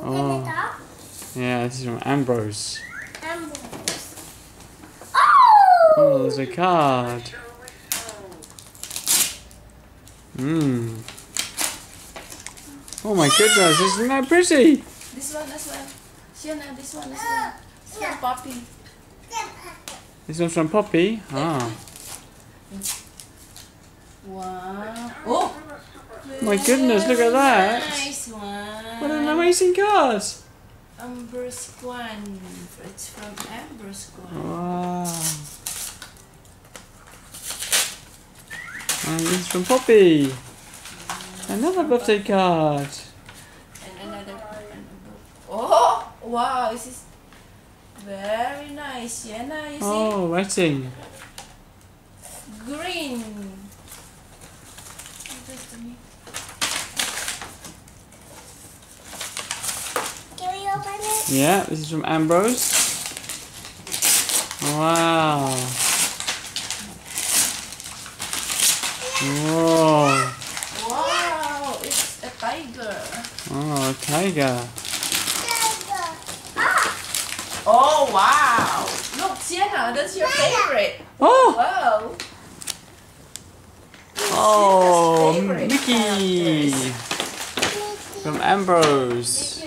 Oh. Yeah, this is from Ambrose. Oh! Oh, there's a card. Mmm. Oh my goodness, isn't that pretty? This one as well. Sienna, this one as well. This one Poppy. This one's from Poppy. Ah. Wow. Oh! My goodness, look at that. Nice one. What an amazing card. Amber Squan. It's from Amber Squan. Wow. And this is from Poppy. Another birthday card. And another. Oh! Wow, this is very nice. You see? Oh, writing. Green. This to me. Can we open it? Yeah, this is from Ambrose. Wow. Whoa. Wow, it's a tiger. Oh, a tiger. Oh wow! Look, Sienna, that's your favorite. Oh! Wow. Oh, Mickey. From Ambrose.